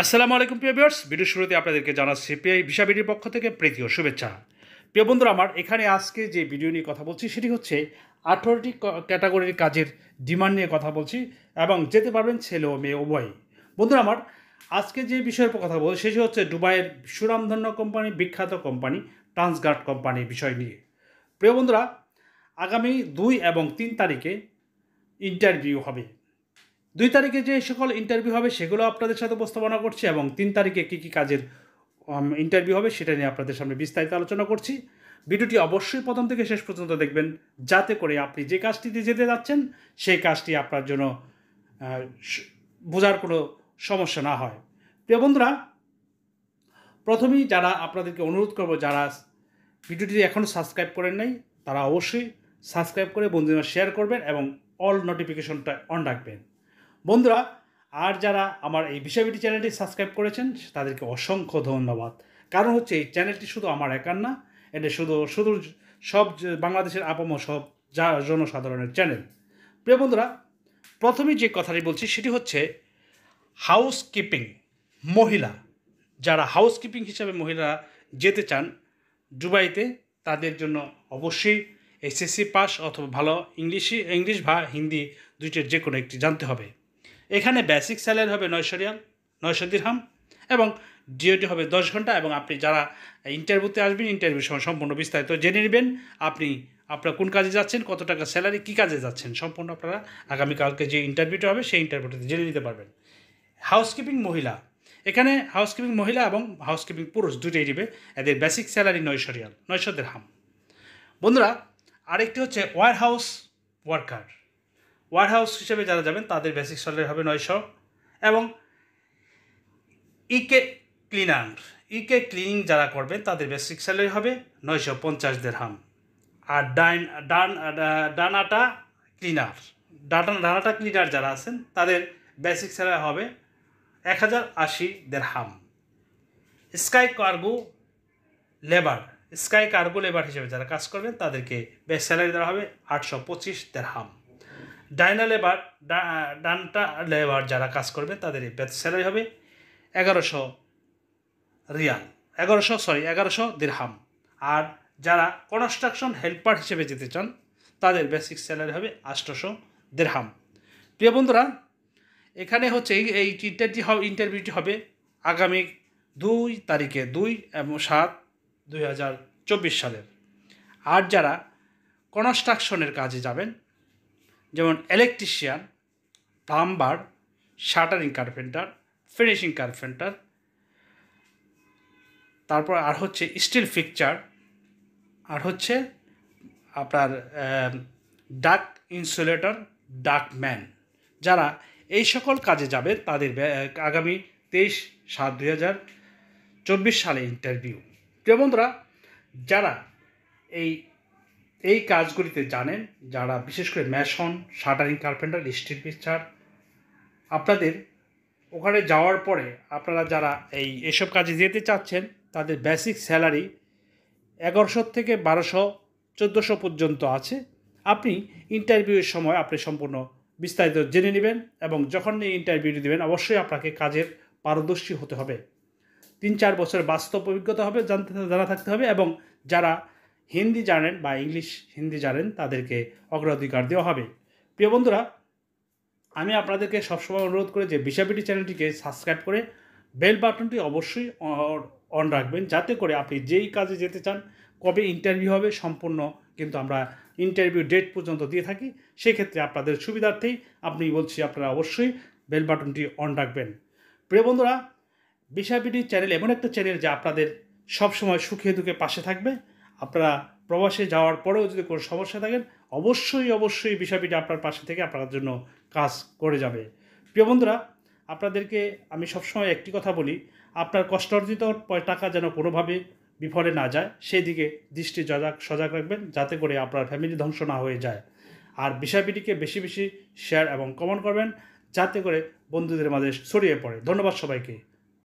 আসসালামু আলাইকুম, প্রিয় ভিউয়ার্স। ভিডিও শুরুতে আপনাদেরকে জানাচ্ছি পিআই ভিসা পক্ষ থেকে প্রীতি ও শুভেচ্ছা। প্রিয় বন্ধুরা, আমার এখানে আজকে যে ভিডিও নিয়ে কথা বলছি, সেটি হচ্ছে আঠারোটি ক্যাটাগরির কাজের ডিমান্ড নিয়ে কথা বলছি এবং যেতে পারবেন ছেলে ও মেয়ে উভয়ই। বন্ধুরা, আমার আজকে যে বিষয়ের উপর কথা বলছি সেটি হচ্ছে দুবাইয়ের সুরামধন্য কোম্পানি, বিখ্যাত কোম্পানি, ট্রান্সগার্ড কোম্পানির বিষয় নিয়ে। প্রিয় বন্ধুরা, আগামী দুই এবং তিন তারিখে ইন্টারভিউ হবে। দুই তারিখে যে সকল ইন্টারভিউ হবে, সেগুলো আপনাদের সাথে উপস্থাপনা করছি এবং তিন তারিখে কী কী কাজের ইন্টারভিউ হবে সেটা নিয়ে আপনাদের সামনে বিস্তারিত আলোচনা করছি। ভিডিওটি অবশ্যই প্রথম থেকে শেষ পর্যন্ত দেখবেন, যাতে করে আপনি যে কাজটিতে যেতে যাচ্ছেন, সেই কাজটি আপনার জন্য বোঝার কোনো সমস্যা না হয়। প্রিয় বন্ধুরা, প্রথমেই যারা আপনাদেরকে অনুরোধ করব, যারা ভিডিওটি এখনও সাবস্ক্রাইব করেন নাই, তারা অবশ্যই সাবস্ক্রাইব করে বন্ধুরা শেয়ার করবেন এবং অল নোটিফিকেশনটা অন রাখবেন। বন্ধুরা, আর যারা আমার এই বিষয়বিটি চ্যানেলটি সাবস্ক্রাইব করেছেন, তাদেরকে অসংখ্য ধন্যবাদ। কারণ হচ্ছে, এই চ্যানেলটি শুধু আমার একার না, এটা শুধু শুধু সব বাংলাদেশের আপম সব যা জনসাধারণের চ্যানেল। প্রিয় বন্ধুরা প্রথমেই যে কথাটি বলছি, সেটি হচ্ছে হাউস কিপিং মহিলা, যারা হাউস কিপিং হিসাবে মহিলা যেতে চান দুবাইতে, তাদের জন্য অবশ্যই এসএসসি পাস অথবা ভালো ইংলিশই ইংলিশ বা হিন্দি দুইটার যে কোনো একটি জানতে হবে। এখানে বেসিক স্যালারি হবে নয়শো রিয়াল, নয়শো দিরহাম এবং ডিওটি হবে দশ ঘণ্টা এবং আপনি যারা ইন্টারভিউতে আসবেন ইন্টারভিউ সময় সম্পূর্ণ বিস্তারিত জেনে নেবেন আপনি আপনারা কোন কাজে যাচ্ছেন, কত টাকা স্যালারি কী কাজে যাচ্ছেন, সম্পূর্ণ আপনারা আগামীকালকে যে ইন্টারভিউটা হবে সেই ইন্টারভিউটাতে জেনে নিতে পারবেন। হাউসকিপিং মহিলা, এখানে হাউসকিপিং মহিলা এবং হাউসকিপিং পুরুষ দুটোই দিবে, এদের বেসিক স্যালারি নয়শো রিয়াল, নয়শো দেড়হাম বন্ধুরা, আরেকটি হচ্ছে warehouse worker warehouse হিসেবে যারা যাবেন, তাদের বেসিক স্যালারি হবে নয়শো। এবং ইকে ক্লিনার ইকে ক্লিনিং যারা করবেন, তাদের বেসিক স্যালারি হবে নয়শো পঞ্চাশ দেড়হাম আর ডাইন ডান, ডানাটা ক্লিনার ডাটা, ডানাটা ক্লিনার যারা আছেন, তাদের বেসিক স্যালারি হবে এক হাজার আশি দেড়হাম sky cargo labour sky cargo labour হিসেবে যারা কাজ করবেন, তাদেরকে বেশ স্যালারি দেওয়া হবে আটশো পঁচিশ dirham dnata labour dnata labour যারা কাজ করবে তাদের এই বেশ স্যালারি হবে এগারোশো রিয়াল। এগারোশো সরি এগারোশো দিরহাম আর যারা কনস্ট্রাকশন হেল্পার হিসেবে যেতে চান, তাদের বেসিক স্যালারি হবে আটশোশো দেড়হাম প্রিয় বন্ধুরা, এখানে হচ্ছে এই এই ইন্টারটি ইন্টারভিউটি হবে আগামী দুই তারিখে, দুই এবং সাত দুই হাজার চব্বিশ সালের। আর যারা কনস্ট্রাকশনের কাজে যাবেন যেমন electrician plumber shuttering carpenter finishing carpenter তারপর আর হচ্ছে স্টিল ফিকচার আর হচ্ছে আপনার ডাক ইনসুলেটর ডাক ম্যান যারা এই সকল কাজে যাবে তাদের আগামী তেইশ সাত দুই হাজার চব্বিশ সালে ইন্টারভিউ প্রিয় বন্ধুরা, যারা এই এই কাজগুলিতে জানেন যারা বিশেষ করে mason shuttering carpenter, steel picture, আপনাদের ওখানে যাওয়ার পরে আপনারা যারা এই এসব কাজে যেতে চাচ্ছেন, তাদের বেসিক স্যালারি এগারোশো থেকে বারোশো, চোদ্দোশো পর্যন্ত আছে। আপনি ইন্টারভিউয়ের সময় আপনি সম্পূর্ণ বিস্তারিত জেনে নেবেন এবং যখন এই ইন্টারভিউটি দেবেন, অবশ্যই আপনাকে কাজের পারদর্শী হতে হবে। তিন চার বছর বাস্তব অভিজ্ঞতা হবে, জানতে জানা থাকতে হবে এবং যারা হিন্দি জানেন বা ইংলিশ হিন্দি জানেন, তাদেরকে অগ্রাধিকার দেওয়া হবে। প্রিয় বন্ধুরা, আমি আপনাদেরকে সবসময় অনুরোধ করে যে বিশাপিটি চ্যানেলটিকে সাবস্ক্রাইব করে বেল বাটনটি অবশ্যই অন রাখবেন, যাতে করে আপনি যেই কাজে যেতে চান, কবে ইন্টারভিউ হবে সম্পূর্ণ কিন্তু আমরা ইন্টারভিউ ডেট পর্যন্ত দিয়ে থাকি, সেক্ষেত্রে আপনাদের সুবিধার্থেই আপনি বলছি আপনারা অবশ্যই বেল বাটনটি অন রাখবেন। প্রিয় বন্ধুরা বিশাপিটি চ্যানেল এমন একটা চ্যানেল যা আপনাদের সবসময় সুখে দুঃখে পাশে থাকবে। আপনারা প্রবাসে যাওয়ার পরেও যদি কোনো সমস্যা থাকেন, অবশ্যই অবশ্যই বিষয়টি আপনার পাশে থেকে আপনার জন্য কাজ করে যাবে। প্রিয় বন্ধুরা, আপনাদেরকে আমি সবসময় একটি কথা বলি, আপনার কষ্ট অর্জিত টাকা যেন কোনোভাবে বিফলে না যায় সেই দিকে দৃষ্টি সজাগ সজাগ রাখবেন যাতে করে আপনার ফ্যামিলি ধ্বংস না হয়ে যায়। আর বিষয়টিকে বেশি বেশি শেয়ার এবং কমেন্ট করবেন, যাতে করে বন্ধুদের মাঝে ছড়িয়ে পড়ে। ধন্যবাদ সবাইকে।